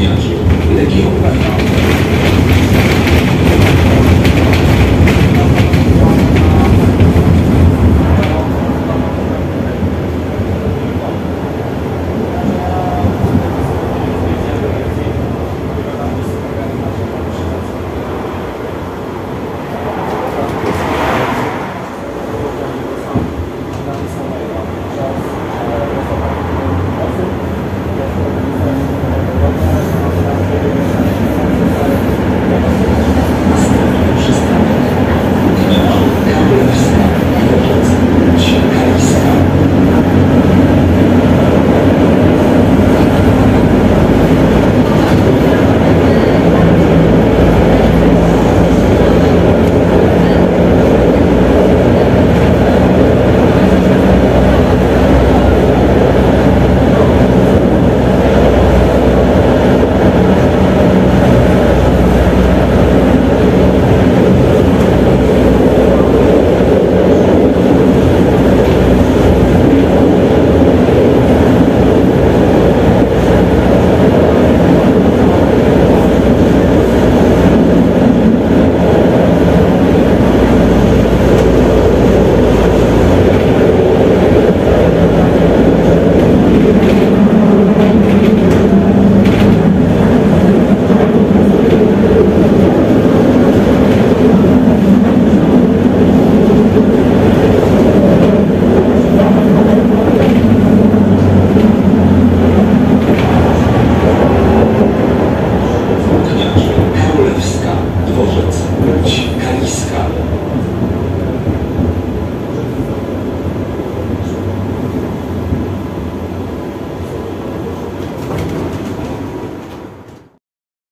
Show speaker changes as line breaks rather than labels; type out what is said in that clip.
নিয়ে আসি 会議室か